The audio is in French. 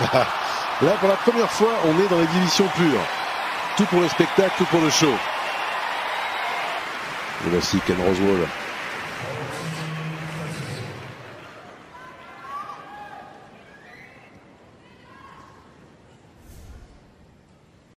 Là, pour la première fois, on est dans les divisions pures. Tout pour le spectacle, tout pour le show. Et voici Ken Roswell